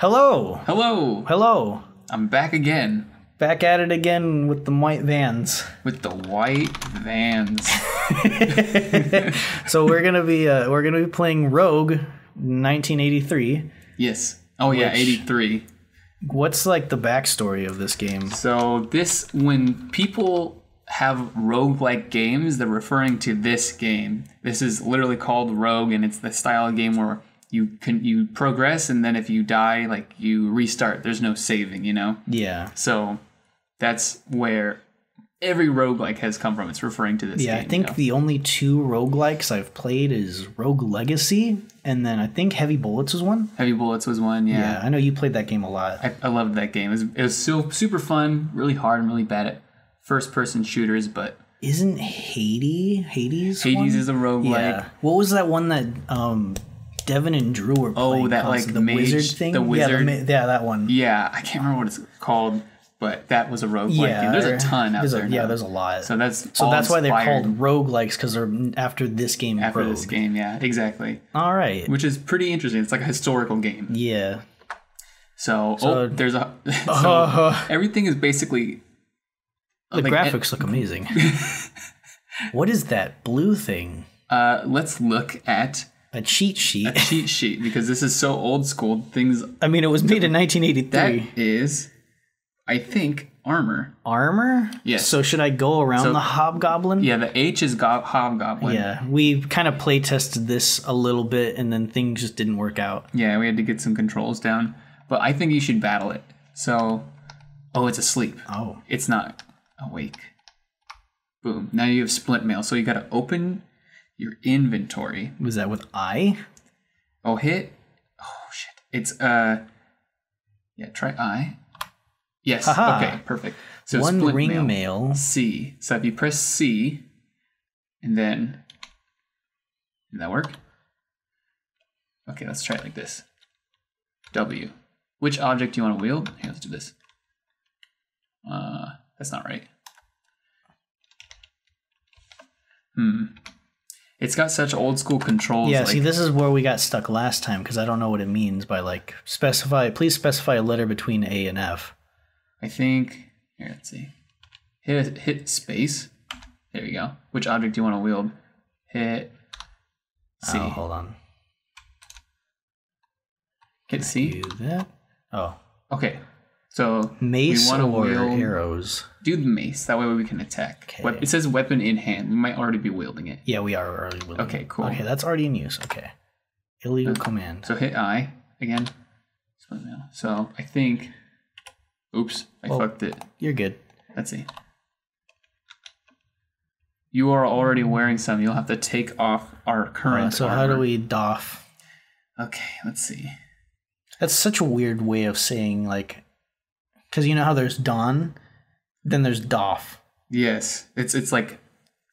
Hello. Hello, Hello. I'm back again Back at it again with the white vans. with the white vans. So we're gonna be uh, we're gonna be playing Rogue, 1983. yes. Oh yeah, Which- 83. What's like the backstory of this game? So this when people have roguelike games, they're referring to this game. This is literally called Rogue and it's the style of game where you can you progress and then if you die, like you restart. There's no saving, you know? Yeah. So that's where every roguelike has come from. It's referring to this Yeah, game. I think you know? the only two roguelikes I've played is Rogue Legacy, and then I think Heavy Bullets was one. Heavy Bullets was one, Yeah, I know you played that game a lot. I, I loved that game. It was, it was so super fun, really hard, and really bad at first person shooters. But Isn't Hades Hades? Hades one? is a roguelike. Yeah. What was that one that um Devin and Drew were playing? Oh, that, like, the mage- wizard thing. the Yeah, wizard? yeah, that one. Yeah, I can't remember what it's called, but that was a roguelike Yeah, game. There's a ton out there's a- there. yeah, there's a lot. So that's So that's why they're called roguelikes because they're after this game. after Rogue. this game. Yeah, exactly. All right. Which is pretty interesting. It's like a historical game. Yeah. So, So- oh, there's a so Uh, everything is basically the like, graphics look amazing. what is that blue thing? Uh, let's look at A cheat sheet. a cheat sheet because this is so old school. Things I mean, it was made in 1983. is, I think, armor. Armor. Yes. So should I go around So- the hobgoblin? Yeah, the H is go- hobgoblin. Yeah. We kind of play tested this a little bit, and then things just didn't work out. Yeah, we had to get some controls down. But I think you should battle it. So, oh, it's asleep. Oh. It's not awake. Boom. Now you have splint mail. So you got to open your inventory. Was that with I? Oh, hit. Oh shit. It's uh. Yeah, try I. Yes. Haha. Okay. Perfect. So One ring mail. mail. C. So if you press C, and then did that work? Okay, let's try it like this. W. Which object do you want to wield? Here, let's do this. Uh, that's not right. Hmm. It's got such old school controls. Yeah, like, see, this is where we got stuck last time because I don't know what it means by like specify. Please specify a letter between A and F. I think. Here, let's see. Hit hit space. There you go. Which object do you want to wield? Hit C. Oh, hold on. Hit C. Do that. Oh, Okay. So mace wanna or wield- arrows? do the mace. That way we can attack. Okay. Wep- It says weapon in hand. We might already be wielding it. Yeah, we are already. Willing. Okay, cool. Okay, that's already in use. Okay, illegal command. So hit I again. So I think. Oops, I fucked it. You're good. Let's see. You are already wearing some. You'll have to take off our Uh, current. so how do we doff? Okay, let's see. That's such a weird way of saying like, because you know how there's don, then there's doff. Yes, it's it's like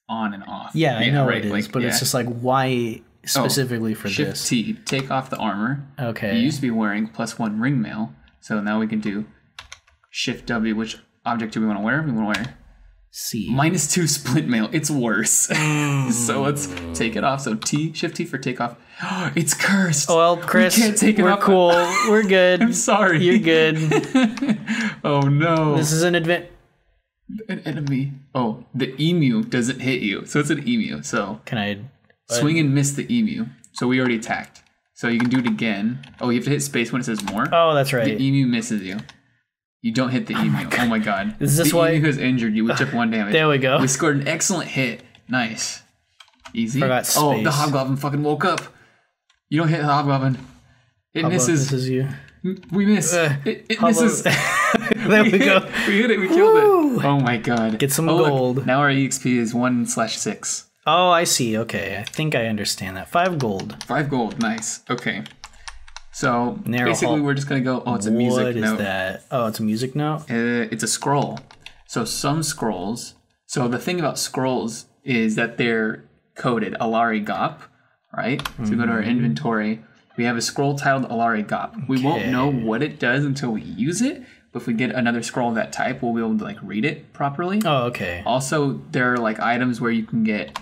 on and off. Yeah, I know right, it is, like, but yeah. it's just like why oh, specifically for Shift this? T. Take off the armor. Okay. You used to be wearing plus one ring mail, so now we can do Shift W. Which object do we want to wear? We want to wear C. minus two splint mail. It's worse. so let's mm. take it off. So T, Shift T for take off. it's cursed. Oh well, Chris, we can't take it we're off. cool. We're good. I'm sorry. You're good. oh no. This is an advent. an enemy. Oh, the emu doesn't hit you, so it's an emu. So Can I? swing and miss the emu. So we already attacked. So you can do it again. Oh, you have to hit space when it says more. Oh, that's right. The emu misses you. You don't hit the emu. oh my god. Is this the why- emu has injured you. Took one damage. There we go. We scored an excellent hit. Nice. Easy. Forgot Oh, the hobgoblin fucking woke up. You don't hit the hobgoblin. It misses. This is you. We miss. Uh, it it misses. there we go. we hit it. We killed Woo. it. Oh my god. Get some Oh, look, gold. now our EXP is one slash six. Oh, I see. Okay, I think I understand that. Five gold. Five gold. Nice. Okay. So Narrow basically, we're just gonna go. Oh, it's a music What is note. that? Oh, it's a music note. Uh, it's a scroll. So some scrolls. So the thing about scrolls is that they're coded Alari Gop, right? So we go to our inventory. We have a scroll titled Alari Gop. We won't know what it does until we use it. But if we get another scroll of that type, we'll be able to like read it properly. Oh, okay. Also, there are like items where you can get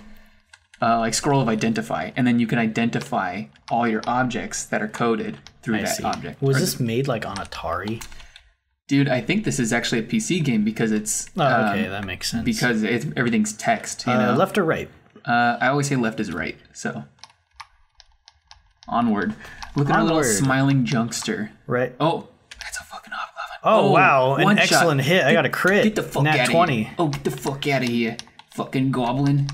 uh, like scroll of identify, and then you can identify all your objects that are coded through I that see. object. Was Or- this made like on Atari? dude? I think this is actually a PC game because it's Oh, okay, um, that makes sense. because it's everything's text. You uh, know, left or right? Uh, I always say left is right. So onward. Look at our little smiling junkster. Right. Oh, that's a fucking hobgoblin. Oh, wow, an shot. excellent hit. I got a crit. Get the fuck Nat out of here. Oh, get the fuck out of here, fucking goblin.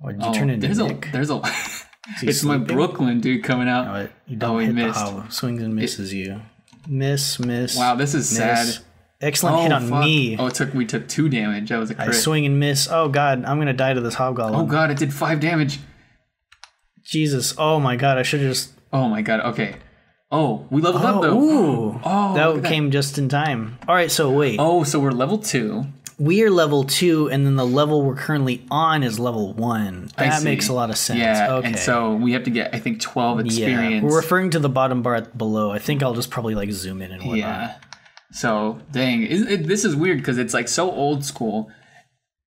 Or did you Oh, turn into there's Nick? a there's a. it's my? Brooklyn dude coming out. Oh, you don't Oh, he hit missed. the how swings and misses you. Miss, miss. Wow, this is miss. sad. Excellent Oh, hit on fuck. me. Oh, it took we took two damage. That was a I crit. swing and miss. Oh god, I'm gonna die to this hobgoblin. oh god, it did five damage. Jesus. Oh my god, I should have just. Oh my god. Okay. Oh, we leveled up Oh, though. ooh. Oh, that at that. came just in time. All right, so wait. Oh, so we're level two. We are level two, and then the level we're currently on is level one. I That makes a lot of sense. Yeah, okay. and so we have to get I think twelve experience. yeah, we're referring to the bottom bar below. I think I'll just probably like zoom in and whatnot. yeah. So dang, it, it, this is weird because it's like so old school,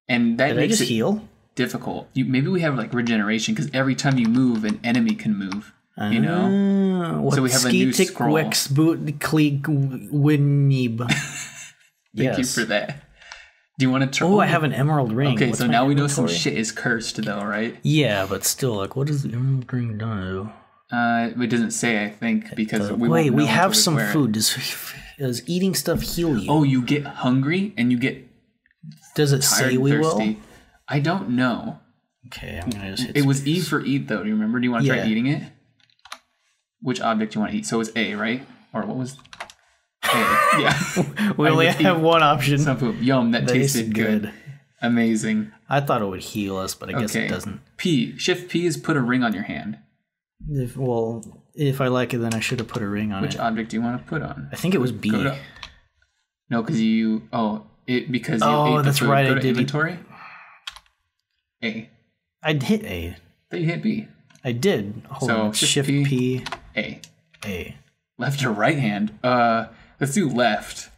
and that Did makes it heal? difficult. You maybe we have like regeneration because every time you move, an enemy can move. You know. Uh, So we have a new scroll. Wex Boot Kleek Winib. Thank you for that. Do you want to try? Oh, I have an emerald ring. Okay, What's so now we know some shit is cursed though, right? Yeah, but still, like, what does the emerald ring do? Uh, it doesn't say. I think because we Wait, we have some food. Does does eating stuff heal you? Oh, you get hungry and you get does it tired say we thirsty. will? I don't know. Okay, I'm gonna just hit. It was E for eat though. Do you remember? Do you want to Yeah. try eating it? Which object do you want to eat? So it's A, right? Or what was? Yeah. we only have one option. Some poop. Yum. That tasted good. Amazing. I thought it would heal us, but I guess Okay. it doesn't. P. Shift P is put a ring on your hand. If, well, if I like it, then I should have put a ring on Which it. Which object do you want to put on? I think it was B. To- No, because you. Oh, it because you Oh, ate the that's food. right, Go I to did eat- inventory. A. I'd hit A. Then you hit B. I did. Hold So, on. shift Shift P. P. A. A. Left or right hand? Uh, let's do left.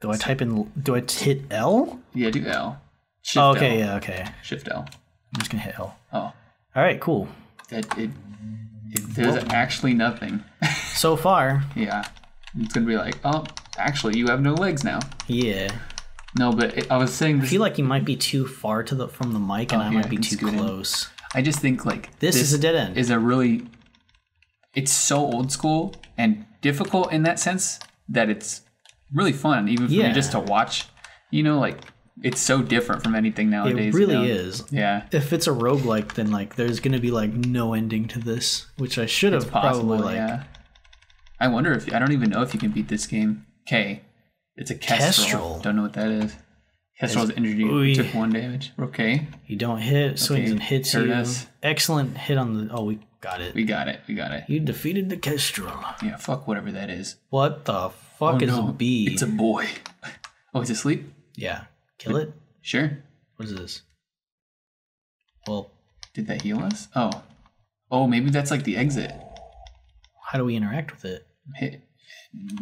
Do I type in? Do I hit L? Yeah, do L. Shift Oh, okay, L. yeah, okay. Shift L. I'm just gonna hit L. Oh, All right, cool. that it. it there's actually nothing. So far, yeah, it's gonna be like, oh, actually, you have no legs now. yeah. No, but it, I was saying This, I feel like you might be too far to the from the mic, and Oh, I here, might be too scoot in. close. I just think like This, is a dead end. is a really it's so old school and difficult in that sense that it's really fun even for Yeah. me just to watch you know like it's so different from anything it nowadays you really know? is. yeah If it's a roguelike, then like there's gonna be like no ending to this, which I should have probably like. yeah i wonder if i don't even know if you can beat this game k it's a kestrel, Kestrel. don't know what that is kestrel is injured you Ooh. took one damage okay You don't hit, swings Okay, and hits hurt you. us. Excellent hit on the. Oh, we got it. we got it we got it You defeated the Kestrel. yeah fuck whatever that is What the fuck oh is no a bee? it's a boy oh he's asleep yeah, kill it. sure What is this? Well, Did that heal us? Oh. Oh, maybe that's like the exit. how do we interact with it? Hit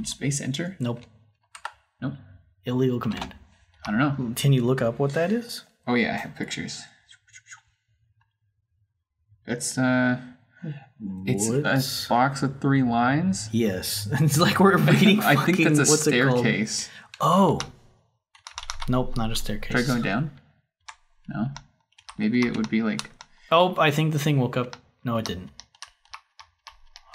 space enter? Nope. Nope. Illegal command. I don't know. Can you look up what that is? Oh yeah, I have pictures. It's uh it's a box with three lines. Yes, it's like we're reading. I think that's a staircase. Oh. Nope, not a staircase. Try going down? No. Maybe it would be like Oh, I think the thing woke up. No, it didn't.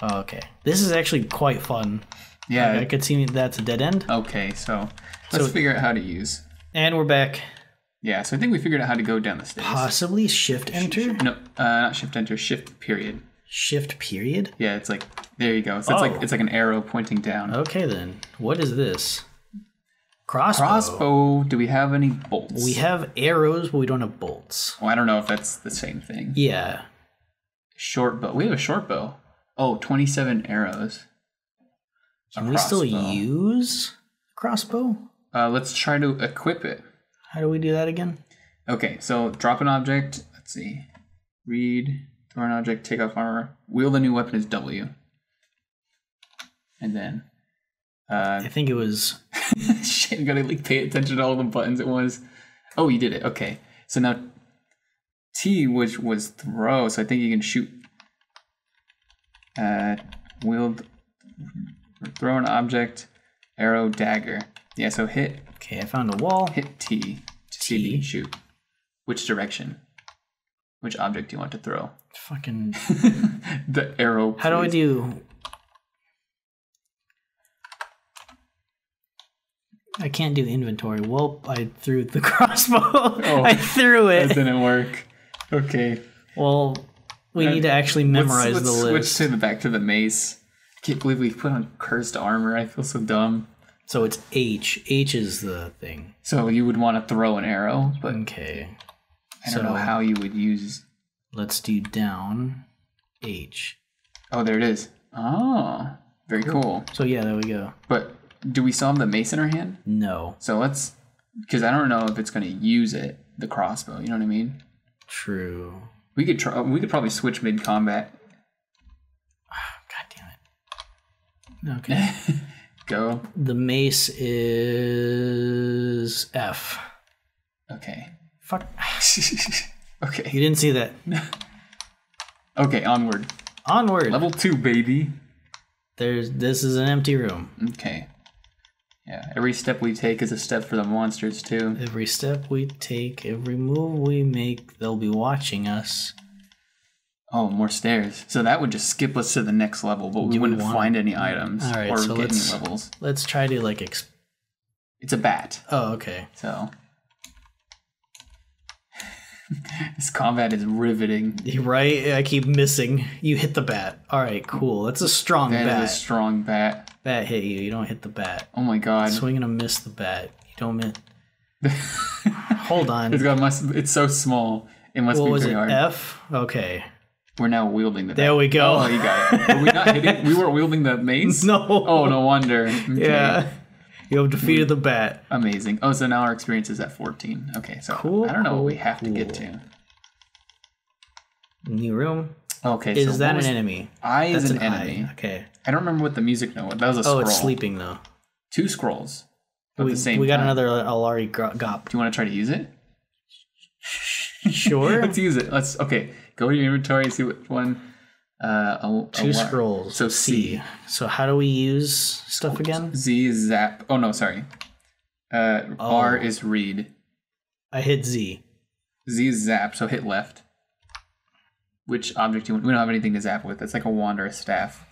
Oh, okay. This is actually quite fun. Yeah. I could see that's a dead end. okay, so let's So- figure out how to use. And we're back. Yeah, so I think we figured out how to go down the stairs. Possibly shift enter? No, uh, not shift enter, shift period. Shift period? Yeah, it's like there you go. So it's Oh. like it's like an arrow pointing down. Okay then. What is this? Crossbow. Crossbow. Do we have any bolts? We have arrows, but we don't have bolts. Well, I don't know if that's the same thing. Yeah. Short bow. We have a short bow. Oh, 27 arrows. Can we still use crossbow? Uh, let's try to equip it. How do we do that again? Okay, so drop an object. Let's see. Read. Throw an object. Take off armor. Wield a new weapon is W. And then. Uh, I think it was shit, you gotta like pay attention to all the buttons it was. Oh, you did it. Okay. So now T, which was throw. So I think you can shoot. Uh, wield, throw an object, arrow, dagger. Yeah. So hit Okay, I found a wall. hit T to see if you T. can shoot. Which direction? Which object do you want to throw? Fucking. the arrow. How do I do? I can't do inventory. Well, I threw the crossbow. Oh, I threw it. That it. didn't work. Okay. Well, we need to actually memorize let's, the let's list. Switch to the back to the mace. I can't believe we put on cursed armor. I feel so dumb. So it's H. H is the thing. So you would want to throw an arrow, but Okay. I don't know so- how you would use. Let's do down H. Oh, there it is. Oh, very cool. So yeah, there we go. But do we still have the mace in our hand? No. So let's, because I don't know if it's going to use it, the crossbow. You know what I mean? True. We could try. We could probably switch mid combat. Ah, God damn it. Okay. Go. the mace is F. Okay. Fuck. okay. You didn't see that. Okay. Onward. Onward. Level two, baby. There's this is an empty room. Okay. Yeah. Every step we take is a step for the monsters too. Every step we take, every move we make, they'll be watching us. Oh, more stairs. So that would just skip us to the next level, but we wouldn't find any items All right, or so get any let's- levels. Let's try to like exp- It's a bat. Oh, okay. So this combat is riveting. Right. I keep missing. You hit the bat. All right, cool. That's a strong That is bat. a strong bat. bat hit you. You don't hit the bat. Oh my god. Swing and a miss the bat. You don't miss. Hold on. It's got must it's so small. It must What be was very it? hard. F. Okay. We're now wielding the There we go. Oh, you got it. Were we not hitting we weren't wielding the mace? No. Oh no wonder. Okay. Yeah. You have defeated the bat. Amazing. Oh, so now our experience is at 14. Okay, so Cool, I don't know what we cool, have to get to. New room. Okay, Is so that an enemy? I is That's an, an enemy. Okay. I don't remember what the music note was. That was a Oh, scroll. it's sleeping though. Two scrolls. We, the same we got time. another Alari gop. Do you want to try to use it? Sure. Let's use it. Let's okay. Go to your inventory. and See which one. Uh, a, Two scrolls. So C. So how do we use stuff again? Z is zap. Oh no, sorry. Uh, R Oh. is read. I hit Z. Z is zap. So hit left. Which object do you want? We don't have anything to zap with. It's like a wand or a staff.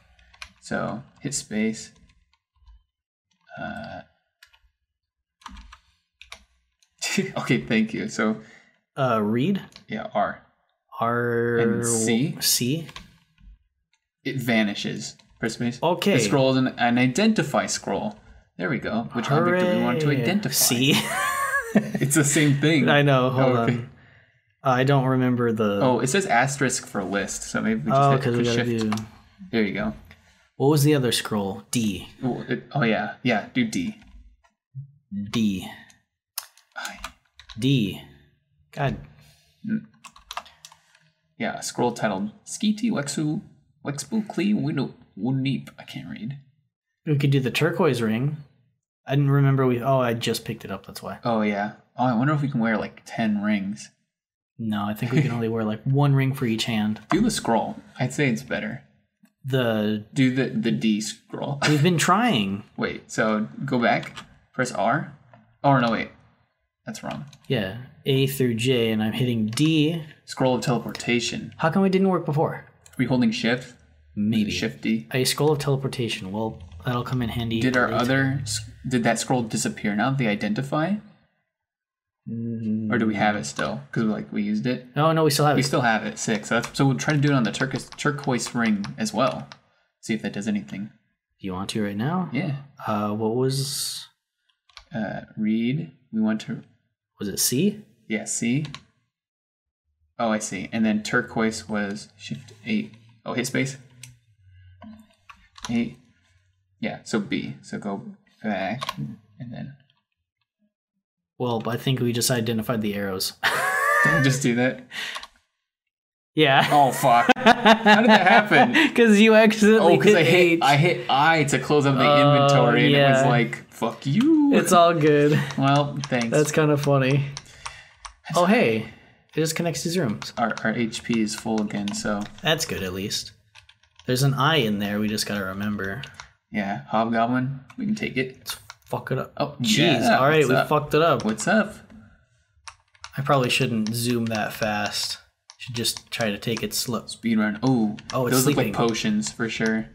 So hit space. Uh, okay, thank you. So Uh, read. yeah, R. R. And C? C. It vanishes. Press space. Okay. The scroll is an, an identify scroll. There we go. Which object do we want to identify? C. It's the same thing. I know. Hold Oh, okay. on. I don't remember the. Oh, it says asterisk for list, so maybe we just Oh, hit we gotta shift. do. There you go. What was the other scroll? D. Oh, it- oh, yeah, yeah. Do D. D. D. God. Yeah, a scroll titled Skiti Wexu Wexbu Kli Wuneep. I can't read. We could do the turquoise ring. I didn't remember we. Oh, I just picked it up. That's why. Oh yeah. Oh, I wonder if we can wear like ten rings. No, I think we can only wear like one ring for each hand. Do the scroll. I'd say it's better. The Do the the D scroll. we've been trying. wait. So go back. Press R. Oh no, wait. That's wrong. Yeah, A through J, and I'm hitting D. Scroll of teleportation. How come it didn't work before? Are we holding shift? Maybe. Shift D. A scroll of teleportation. Well, that'll come in handy. Did our later. other did that scroll disappear now? The identify, Mm, or do we have it still? Because like we used it. Oh no, we still have We it. We still have it six. So, that's, so we'll try to do it on the turquoise turquoise ring as well. See if that does anything. Do you want to right now? Yeah. Uh, what was Uh, read. We want to. Was it C? Yeah. C. Oh, I see. And then turquoise was shift eight. Oh, hit space. Eight. Yeah. So B. So go back and then Well, I think we just identified the arrows. just do that. yeah. Oh fuck! How did that happen? Because you accidentally Oh, because hit I hit H. I hit I to close up the Oh, inventory, and it was oh, like fuck you. It's all good. well, thanks. That's kind of funny. Oh hey, It just connects these rooms. Our our HP is full again, so That's good at least. There's an eye in there. We just gotta remember. yeah. Hobgoblin, we can take it. Let's fuck it up. Oh, jeez. yeah, All right, we up? fucked it up. What's up? I probably shouldn't zoom that fast. Should just try to take it slow. Speedrun. Oh, Oh, it's those look like sleeping. potions for sure.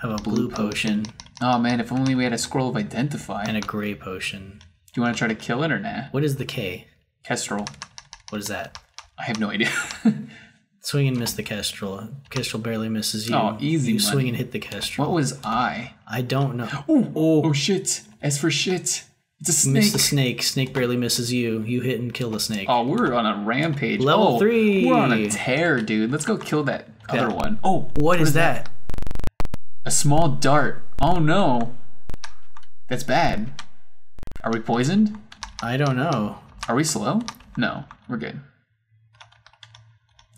Have a blue potion Oh man, if only we had a scroll of identify. and a gray potion. Do you want to try to kill it or nah? What is the K? Kestrel. What is that? I have no idea. Swing and miss the Kestrel. Kestrel barely misses you. Oh, easy You money. swing and hit the Kestrel. what was I? I don't know. Oh, oh shit. As for shit. It's a snake. Miss the snake. Snake barely misses you. You hit and kill the snake. Oh, we're on a rampage. Level Oh, three. We're on a tear, dude. Let's go kill that Yeah. other one. Oh, what is that? A small dart. Oh no. That's bad. Are we poisoned? I don't know. Are we slow? No, we're good.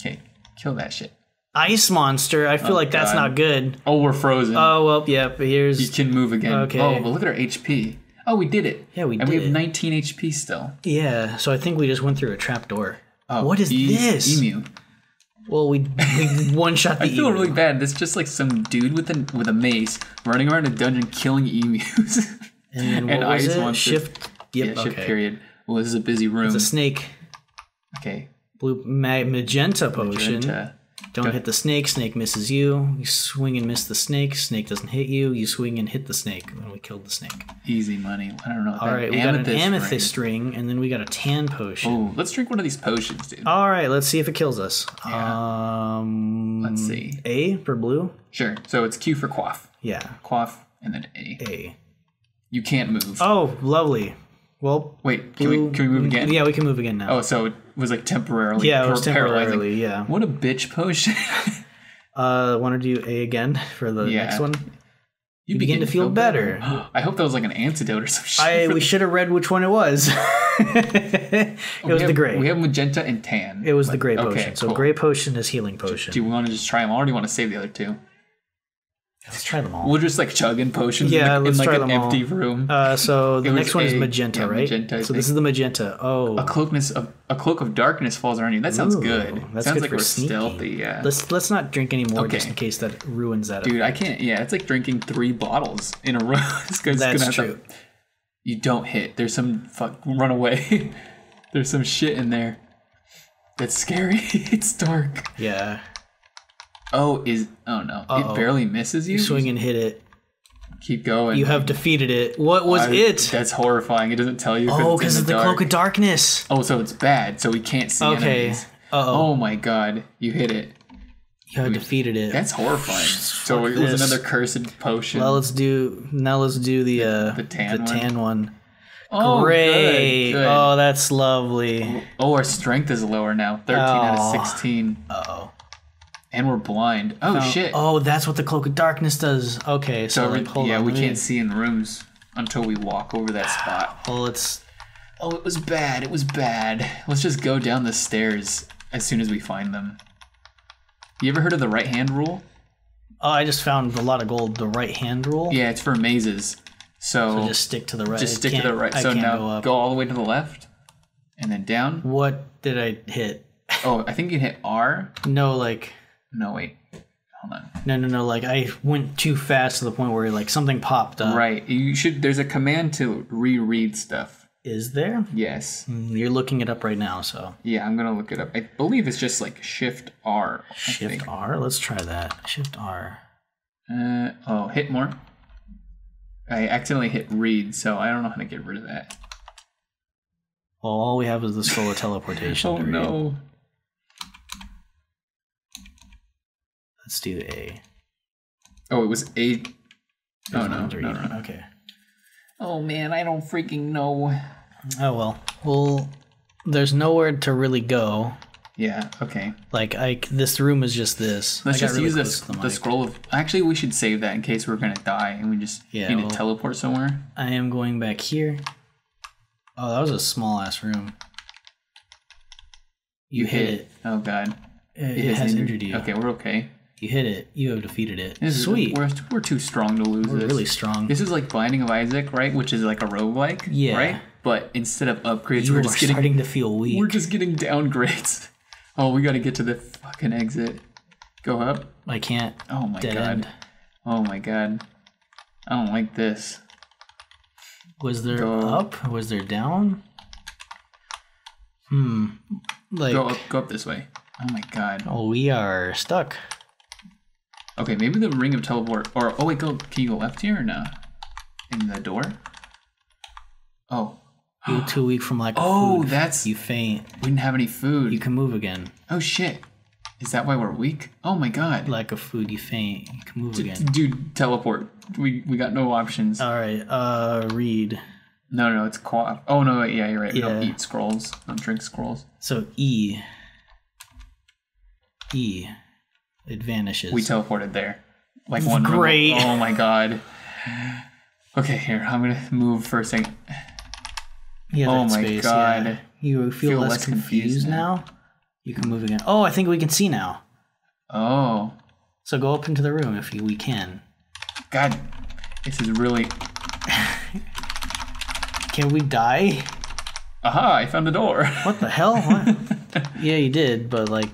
Okay, kill that shit. Ice monster. I feel oh, like that's God. not good. Oh, we're frozen. Oh well, yep. you Here's can move again. okay. Oh, but look at our HP. Oh, we did it. Yeah, we and we have it. 19 HP still. yeah. So I think we just went through a trap door. Oh, What is e- this? Emu. Well, we, we one shot the. I feel emu. really bad. This is just like some dude with a with a mace running around a dungeon killing emus. And and was ice it? monsters. Shift. Yep. yeah, shift period. Well, this is a busy room. It's a snake. okay. Blue ma- magenta potion. Magenta. Don't hit the snake. Snake misses you. You swing and miss the snake. Snake doesn't hit you. You swing and hit the snake. And we killed the snake. Easy money. I don't know. All right, we got an amethyst ring, and then we got a tan potion. Oh, let's drink one of these potions, dude. All right, let's see if it kills us. Um, Let's see. A for blue. Sure. So it's Q for quaff. Yeah, Quaff and then A. A. You can't move. Oh, lovely. Well, Wait, can blue- we can we move again? Yeah, we can move again now. Oh, so was like temporarily. yeah, it was temporarily. Yeah. What a bitch potion. Uh, want to do A again for the Yeah. next one? You begin to feel better. I hope that was like an antidote or some shit. I we should have read which one it was. it we was have, the gray. We have magenta and tan. it was the gray Okay, potion. So gray potion is healing potion. Do you want to just try them? I already want to save the other two. Let's try them all. We'll just like chugging potions Yeah, in, let's in like try an them all. empty room. Uh, so the next one is magenta, Yeah, right? magenta, so this is the magenta. Oh, a cloakness of a cloak of darkness falls around you. That sounds Ooh, good. That sounds good like we're sneaky. stealthy. Yeah. let's let's not drink any more just in case that ruins that. Dude, I can't. Yeah, it's like drinking three bottles in a row. this guy's That's gonna have true. To, you don't hit. There's some fuck. Run away. There's some shit in there. That's scary. it's dark. Yeah, Oh, is oh no! Uh-oh. It barely misses you. you swing and hit it. Keep going. You have defeated it. What was I- it? That's horrifying. It doesn't tell you. Oh, because of the dark. cloak of darkness. Oh, so it's bad. So we can't see Okay. Oh, Oh my god, you hit it. you have defeated it. That's horrifying. So it was another cursed potion. Well, let's do now. Let's do the uh, the tan the one? tan one. oh, Great. Good, good. Oh, that's lovely. Oh, our strength is lower now. 13 out Oh. of 16. Uh oh. And we're blind. Oh, shit. Oh, that's what the cloak of darkness does. Okay, so, so, like, hold yeah, on. we me- can't see in rooms until we walk over that spot. Well, it's Oh, it was bad. It was bad. Let's just go down the stairs as soon as we find them. You ever heard of the right hand rule? Oh, I just found a lot of gold. The right hand rule. Yeah, it's for mazes. So, So just, just stick to the right. I stick to the right. So now go go all the way to the left and then down. What did I hit? Oh, I think you hit R. No, like No, wait. Hold on. no, no, no. Like I went too fast to the point where like something popped up. Right. You should. There's a command to reread stuff. Is there? Yes. Mm, You're looking it up right now. So Yeah, I'm gonna look it up. I believe it's just like Shift R. I Shift think. R. Let's try that. Shift R. Uh, oh, hit more. I accidentally hit read, so I don't know how to get rid of that. Well, all we have is the scroll of teleportation. Oh no. Let's do A. Oh, it was A. Oh no, no, no. Okay. Oh man, I don't freaking know. Oh well. Well, there's nowhere to really go. Yeah. Okay. Like I, this room is just this. Let's I just really use this to the, scroll of. Actually, we should save that in case we're gonna die and we just Yeah, need well- to teleport somewhere. I am going back here. Oh, that was a small ass room. You, hit, it. Oh god. It, it has injured you. Okay, we're okay. You hit it. You have defeated it. This is- Sweet. We're, we're too strong to lose We're this. really strong. This is like Binding of Isaac, right? Which is like a roguelike, Yeah. right? but instead of upgrades, You we're just getting starting to feel weak. we're just getting downgrades. Oh, we got to get to the fucking exit. Go up. I can't. Oh my Dead god. end. Oh my god. I don't like this. Was there Go- up? Was there down? Hmm. Like, Go up. Go up this way. Oh my god. oh, we are stuck. Okay, maybe the ring of teleport. Or oh wait, go. Can you go left here or no? In the door. Oh. You're too weak from lack of Oh, food. that's. You faint. We didn't have any food. You can move again. oh shit. Is that why we're weak? Oh my god. Lack of food, you faint. You can move again. Dude, teleport. We we got no options. All right. Uh, read. no, no, it's co-op. Oh no, wait, yeah, you're right. Yeah. eat scrolls. Don't drink scrolls. So E. E. It vanishes. We teleported there. Like one. Great. Oh my god. Okay, here I'm gonna move first thing. Yeah, Oh my space, God. Yeah. You feel, Feel less, less confused, confused now. You can move again. Oh, I think we can see now. Oh So go up into the room if you, we can. god, this is really. Can we die? Aha! I found a door. What the hell? What? yeah, you did, but like,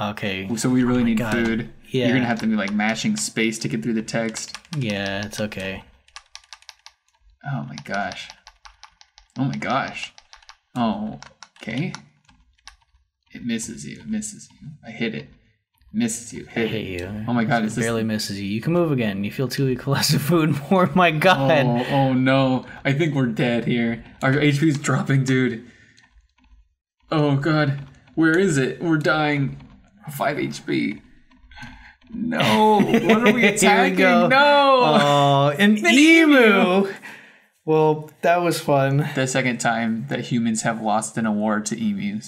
okay. so we really oh need God. food. Yeah. You're gonna have to be like mashing space to get through the text. Yeah, it's okay. Oh my gosh. Oh my gosh. Oh, okay. It misses you. It misses you. I hit it. Misses you. I Hit hate it. you. Oh my god, It is this barely misses you. You can move again. You feel too weak less of food. more. my god. Oh, oh no. I think we're dead here. Our HP's dropping, dude. Oh god. Where is it? We're dying. 5 HP. No. What are we Here we attacking? go. No. Oh, an emu. Well, that was fun. the second time that humans have lost in a war to emus.